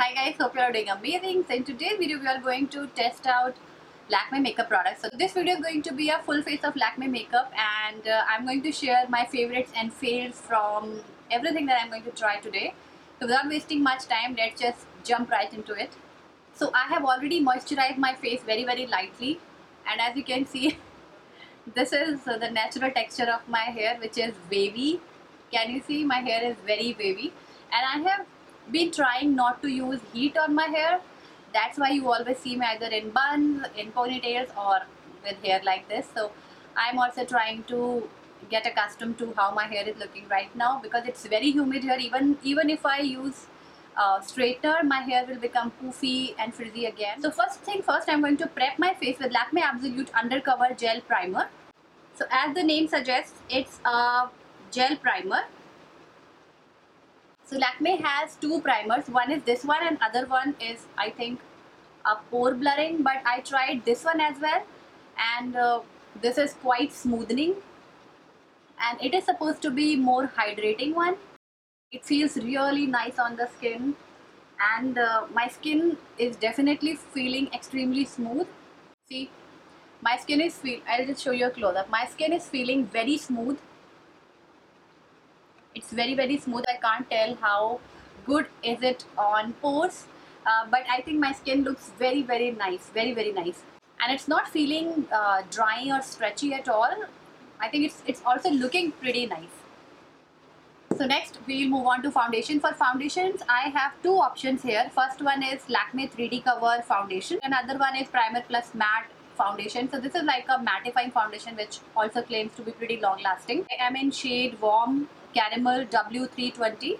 Hi guys, hope you are doing amazing. So in today's video, we are going to test out Lakme makeup products. So this video is going to be a full face of Lakme makeup and uh, I'm going to share my favorites and fails from everything that I'm going to try today. So without wasting much time, let's just jump right into it. So I have already moisturized my face very very lightly and as you can see, this is the natural texture of my hair which is wavy. Can you see my hair is very wavy and I have been trying not to use heat on my hair. That's why you always see me either in buns in ponytails or with hair like this. So i'm also trying to get accustomed to how my hair is looking right now because it's very humid here. Even even if i use uh, straightener my hair will become poofy and frizzy again. So first thing first i'm going to prep my face with lakme absolute undercover gel primer. So as the name suggests it's a gel primer so Lakme has two primers. One is this one and other one is I think a pore blurring but I tried this one as well and uh, this is quite smoothing and it is supposed to be more hydrating one. It feels really nice on the skin and uh, my skin is definitely feeling extremely smooth. See my skin is feel I'll just show you a close up. My skin is feeling very smooth it's very very smooth. I can't tell how good is it on pores uh, but I think my skin looks very very nice very very nice. And it's not feeling uh, dry or stretchy at all. I think it's it's also looking pretty nice. So next we'll move on to foundation. For foundations I have two options here. First one is Lakme 3D cover foundation. Another one is primer plus matte foundation. So this is like a mattifying foundation which also claims to be pretty long lasting I am in shade warm Caramel W320.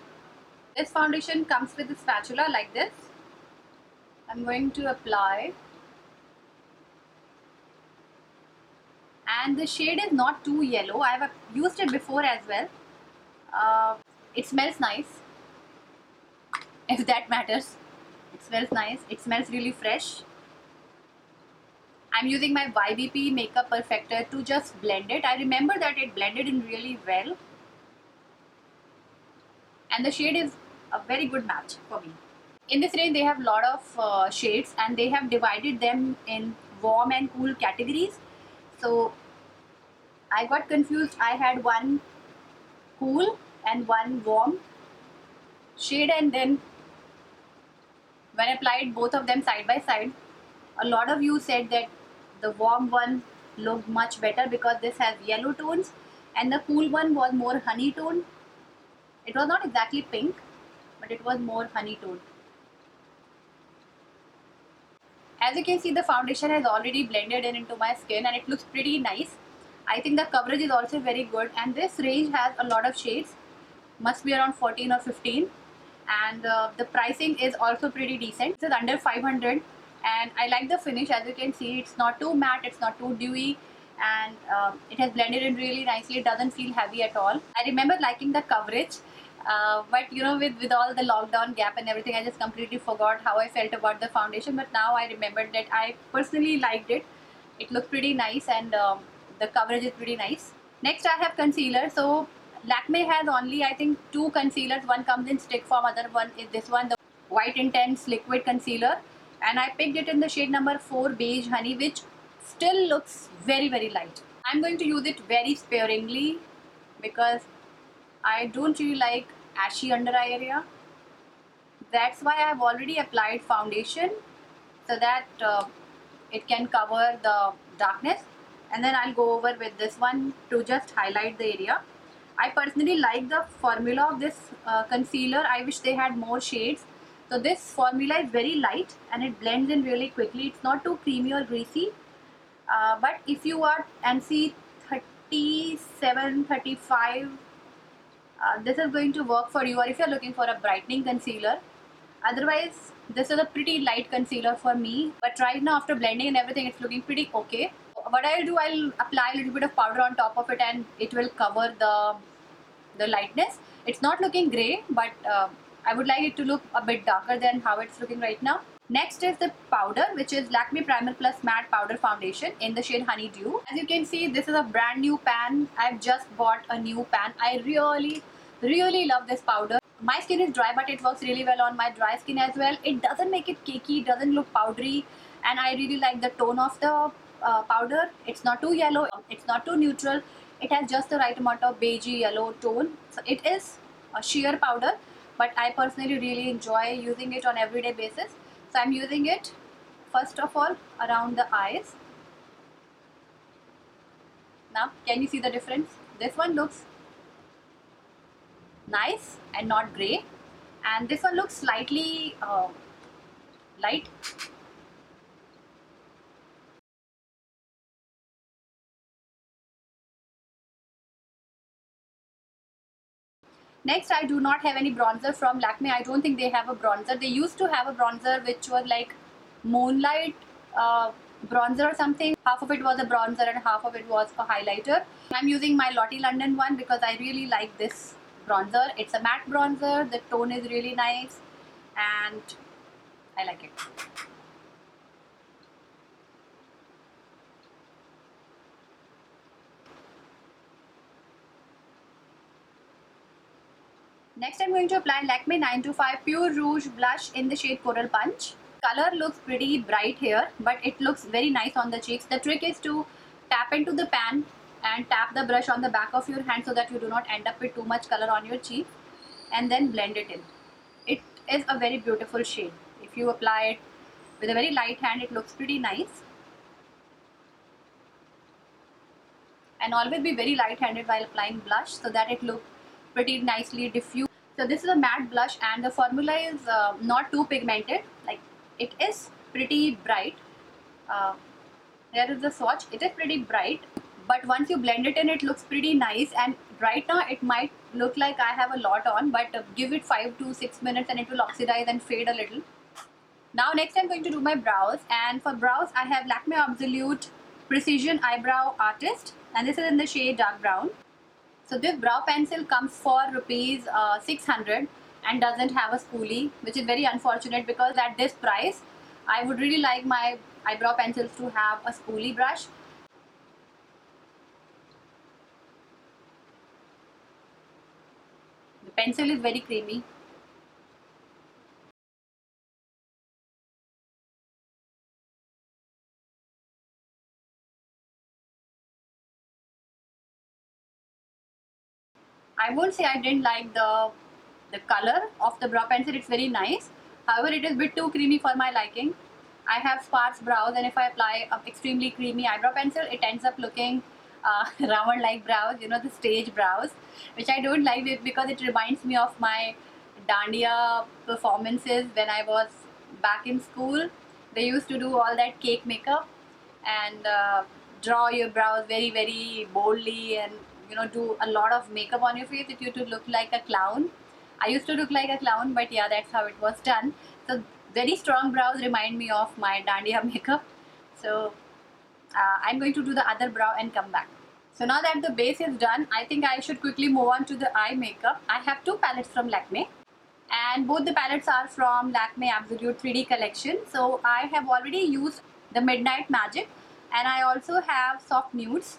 This foundation comes with a spatula like this. I'm going to apply. And the shade is not too yellow. I have used it before as well. Uh, it smells nice. If that matters. It smells nice. It smells really fresh. I'm using my YBP Makeup Perfector to just blend it. I remember that it blended in really well and the shade is a very good match for me. In this range they have a lot of uh, shades and they have divided them in warm and cool categories. So I got confused. I had one cool and one warm shade and then when I applied both of them side by side a lot of you said that the warm one looked much better because this has yellow tones and the cool one was more honey tone it was not exactly pink, but it was more honey toned. As you can see, the foundation has already blended in into my skin and it looks pretty nice. I think the coverage is also very good and this range has a lot of shades. Must be around 14 or 15 and uh, the pricing is also pretty decent. It is under 500 and I like the finish as you can see it's not too matte, it's not too dewy and um, it has blended in really nicely it doesn't feel heavy at all i remember liking the coverage uh, but you know with with all the lockdown gap and everything i just completely forgot how i felt about the foundation. But now i remembered that i personally liked it. It looked pretty nice and um, the coverage is pretty nice. Next i have concealer. So Lakme has only I think two concealers. One comes in stick form other one is this one the white intense liquid concealer. And I picked it in the shade number 4 beige honey which still looks very very light. I'm going to use it very sparingly because I don't really like ashy under eye area. That's why I've already applied foundation so that uh, it can cover the darkness and then I'll go over with this one to just highlight the area. I personally like the formula of this uh, concealer. I wish they had more shades. So this formula is very light and it blends in really quickly. It's not too creamy or greasy uh, but if you are NC 37 35 uh, this is going to work for you or if you're looking for a brightening concealer. Otherwise this is a pretty light concealer for me. But right now after blending and everything it's looking pretty okay. What I'll do I'll apply a little bit of powder on top of it and it will cover the the lightness. It's not looking gray but uh, I would like it to look a bit darker than how it's looking right now Next is the powder which is Lakme Primer Plus Matte Powder Foundation in the shade Honeydew. As you can see this is a brand new pan. I've just bought a new pan. I really really love this powder. my skin is dry but it works really well on my dry skin as well it doesn't make it cakey doesn't look powdery and i really like the tone of the uh, powder it's not too yellow it's not too neutral it has just the right amount of beigey yellow tone so it is a sheer powder but i personally really enjoy using it on everyday basis so i'm using it first of all around the eyes. Now can you see the difference? This one looks nice and not gray. And this one looks slightly uh, light Next, I do not have any bronzer from Lakme. I don't think they have a bronzer. They used to have a bronzer which was like Moonlight uh, bronzer or something. Half of it was a bronzer and half of it was a highlighter. I'm using my Lottie London one because I really like this bronzer. It's a matte bronzer. The tone is really nice and I like it. Next I'm going to apply Lakme 9 to 5 Pure Rouge Blush in the shade Coral Punch. Color looks pretty bright here but it looks very nice on the cheeks. The trick is to tap into the pan and tap the brush on the back of your hand so that you do not end up with too much color on your cheek and then blend it in. It is a very beautiful shade. If you apply it with a very light hand it looks pretty nice. And always be very light handed while applying blush so that it looks pretty nicely diffused. So this is a matte blush and the formula is uh, not too pigmented. Like it is pretty bright. Uh, is the swatch. It is pretty bright. But once you blend it in, it looks pretty nice. And right now it might look like I have a lot on. But uh, give it 5 to 6 minutes and it will oxidize and fade a little. Now next I'm going to do my brows. And for brows, I have Lakme Absolute Precision Eyebrow Artist. And this is in the shade dark brown. So this brow pencil comes for rupees uh, 600 and doesn't have a spoolie which is very unfortunate because at this price I would really like my eyebrow pencils to have a spoolie brush. The pencil is very creamy I won't say I didn't like the the color of the brow pencil. It's very nice. However, it is a bit too creamy for my liking. I have sparse brows and if I apply an extremely creamy eyebrow pencil, it ends up looking uh, round like brows, you know, the stage brows, which I don't like because it reminds me of my dandiya performances when I was back in school. They used to do all that cake makeup and uh, draw your brows very, very boldly and you know do a lot of makeup on your face. If you to look like a clown. I used to look like a clown but yeah that's how it was done. So very strong brows remind me of my Dandia makeup. So uh, i'm going to do the other brow and come back. So now that the base is done i think i should quickly move on to the eye makeup. I have two palettes from lakme and both the palettes are from lakme absolute 3d collection. So i have already used the midnight magic and i also have soft nudes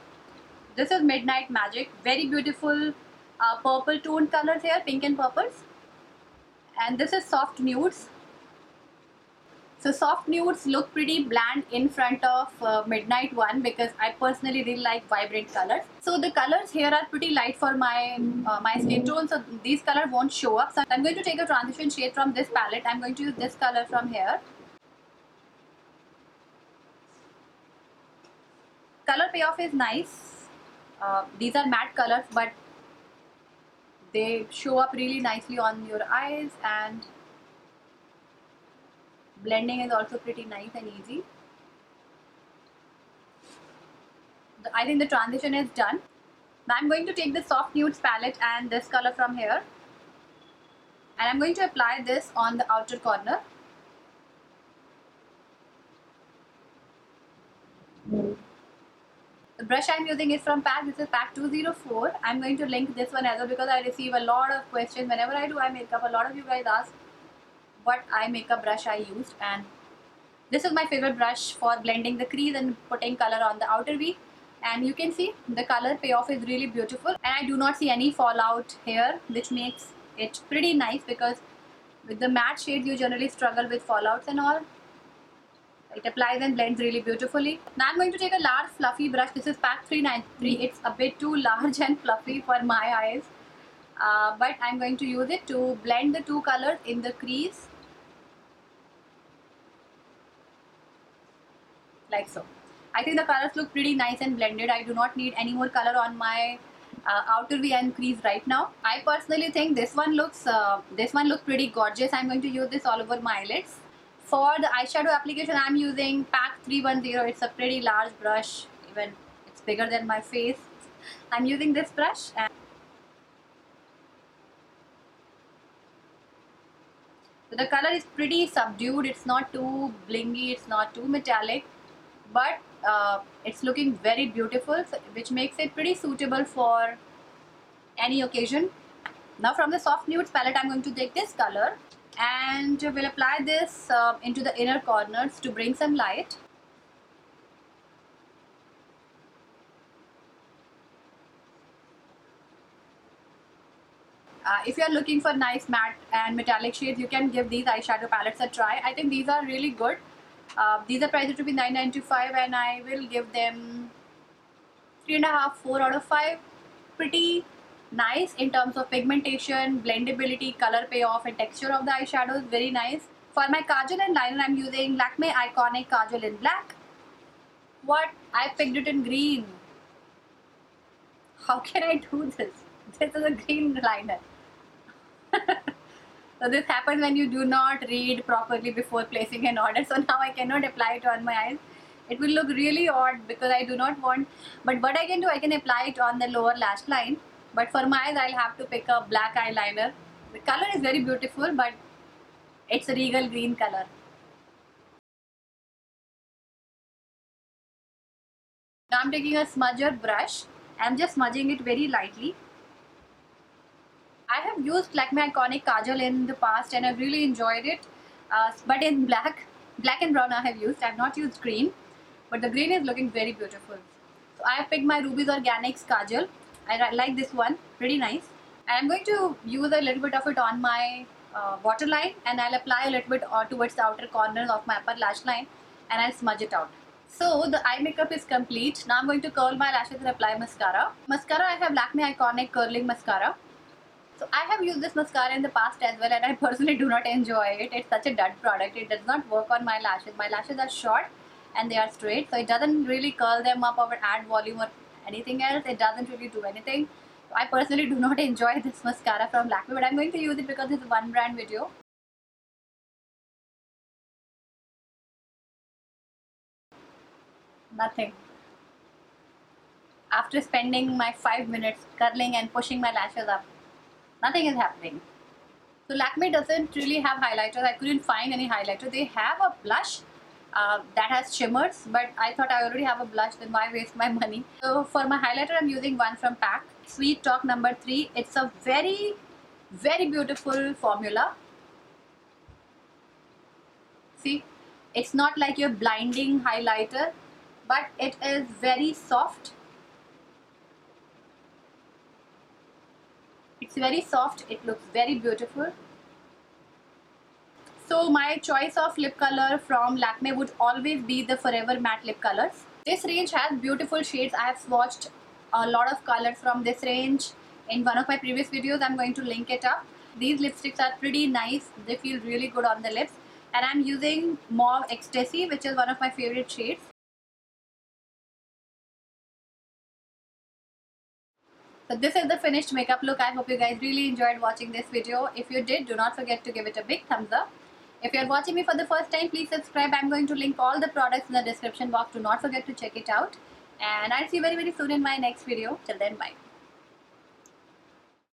this is Midnight Magic. Very beautiful uh, purple tone colors here, pink and purples. And this is soft nudes. So soft nudes look pretty bland in front of uh, Midnight one because I personally really like vibrant colors. So the colors here are pretty light for my uh, my skin tone so these colors won't show up. So I'm going to take a transition shade from this palette. I'm going to use this color from here. Color payoff is nice uh, these are matte colors but they show up really nicely on your eyes and blending is also pretty nice and easy. I think the transition is done. Now I'm going to take the soft nudes palette and this color from here and I'm going to apply this on the outer corner. Mm. The brush I'm using is from PAC. This is PAC 204. I'm going to link this one as well because I receive a lot of questions. Whenever I do eye makeup, a lot of you guys ask what eye makeup brush I used. And this is my favorite brush for blending the crease and putting color on the outer V. And you can see the color payoff is really beautiful. And I do not see any fallout here, which makes it pretty nice because with the matte shades you generally struggle with fallouts and all. It applies and blends really beautifully. Now I'm going to take a large fluffy brush. This is PAC 393. It's a bit too large and fluffy for my eyes. Uh, but I'm going to use it to blend the two colors in the crease. Like so. I think the colors look pretty nice and blended. I do not need any more color on my uh, outer V and crease right now. I personally think this one looks uh, this one looks pretty gorgeous. I'm going to use this all over my eyelids. For the eyeshadow application, I'm using PAC 310. It's a pretty large brush. Even it's bigger than my face. I'm using this brush. And so the color is pretty subdued. It's not too blingy. It's not too metallic. But uh, it's looking very beautiful which makes it pretty suitable for any occasion now from the soft nudes palette I'm going to take this color and we'll apply this uh, into the inner corners to bring some light Uh, if you are looking for nice matte and metallic shades, you can give these eyeshadow palettes a try. I think these are really good. Uh, these are priced to be 9.95 and I will give them three and a half, four out of five. Pretty nice in terms of pigmentation, blendability, color payoff, and texture of the eyeshadows. Very nice. For my kajal and liner, I'm using Lakme Eyeconic Kajal in black. What? I picked it in green. How can I do this? This is a green liner. So this happens when you do not read properly before placing an order. So now I cannot apply it on my eyes. It will look really odd because I do not want, but what I can do, I can apply it on the lower lash line. But for my eyes, I'll have to pick a black eyeliner. The color is very beautiful, but it's a regal green color. Now I'm taking a smudger brush. I'm just smudging it very lightly I have used Lakme Eyeconic Kajal in the past and I've really enjoyed it. Uh, but in black, black and brown I have used. I have not used green. But the green is looking very beautiful. So I have picked my Ruby's Organics Kajal. I like this one. Pretty nice. I'm going to use a little bit of it on my uh, waterline and I'll apply a little bit uh, towards the outer corners of my upper lash line and I'll smudge it out. So the eye makeup is complete. Now I'm going to curl my lashes and apply mascara. Mascara I have Lakme Eyeconic Curling Mascara. So I have used this mascara in the past as well and I personally do not enjoy it. It's such a dud product. It does not work on my lashes. My lashes are short and they are straight. So it doesn't really curl them up or add volume or anything else. It doesn't really do anything. I personally do not enjoy this mascara from Lakme but I'm going to use it because it's one brand video. Nothing. After spending my 5 minutes curling and pushing my lashes up, nothing is happening. So Lakme doesn't really have highlighters. I couldn't find any highlighter. They have a blush uh, that has shimmers, but I thought I already have a blush, then why waste my money? So for my highlighter, I'm using one from PAC, Sweet Talk number 3. It's a very, very beautiful formula. See, it's not like your blinding highlighter, but it is very soft It's very soft. It looks very beautiful. So my choice of lip color from Lakme would always be the Forever Matte Lip Colors. This range has beautiful shades. I have swatched a lot of colors from this range in one of my previous videos. I'm going to link it up. These lipsticks are pretty nice. They feel really good on the lips. And I'm using Mauve Ecstasy, which is one of my favorite shades. So this is the finished makeup look. I hope you guys really enjoyed watching this video. If you did, do not forget to give it a big thumbs up. If you're watching me for the first time, please subscribe. I'm going to link all the products in the description box. Do not forget to check it out. And I'll see you very, very soon in my next video. Till then, bye.